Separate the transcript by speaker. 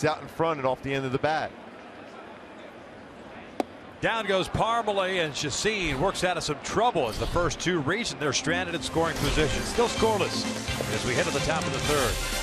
Speaker 1: It's out in front and off the end of the bat.
Speaker 2: Down goes Parmelee and Chacin works out of some trouble as the first two reach and they're stranded in scoring position. Still scoreless as we head to the top of the third.